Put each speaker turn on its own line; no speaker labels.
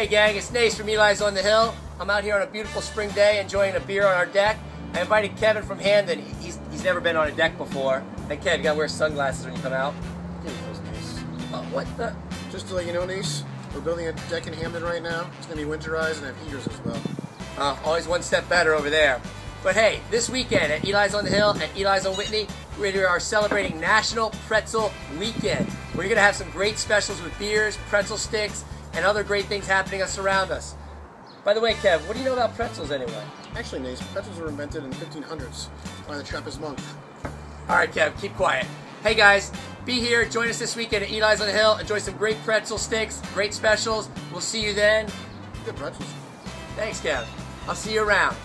Hey gang, it's Nace from Eli's on the Hill. I'm out here on a beautiful spring day enjoying a beer on our deck. I invited Kevin from Hamden. He's, he's never been on a deck before. Hey Kev, you gotta wear sunglasses when you come out. Oh, what the?
Just to let you know, Nace, we're building a deck in Hamden right now. It's gonna be winterized and have heaters as well.
Uh, always one step better over there. But hey, this weekend at Eli's on the Hill and Eli's on Whitney, we are celebrating National Pretzel Weekend. We're gonna have some great specials with beers, pretzel sticks, and other great things happening us around us. By the way, Kev, what do you know about pretzels anyway?
Actually, Nace, pretzels were invented in the 1500s by the Trappist monk.
All right, Kev, keep quiet. Hey guys, be here. Join us this weekend at Eli's on the Hill. Enjoy some great pretzel sticks, great specials. We'll see you then.
Good pretzels.
Thanks, Kev. I'll see you around.